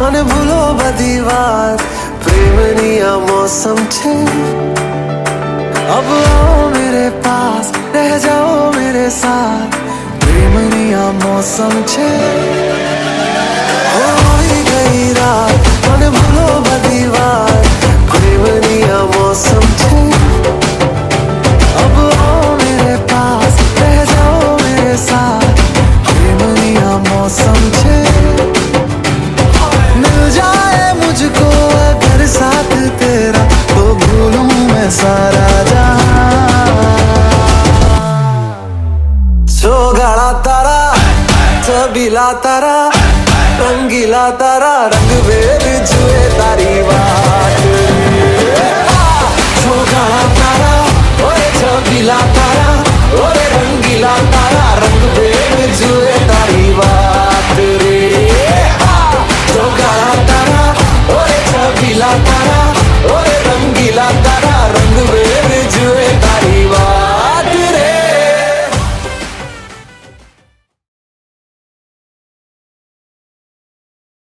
અને ભૂલો બધી વાત પ્રેમની આ મોસમ છે અબ આવો મેરે પાસ રહ જાઓ મેરે સાથ પ્રેમની આ મોસમ છે तो गाळा तारा चबिला तारा रंगीला तारा रंग वेर जुए तारी वा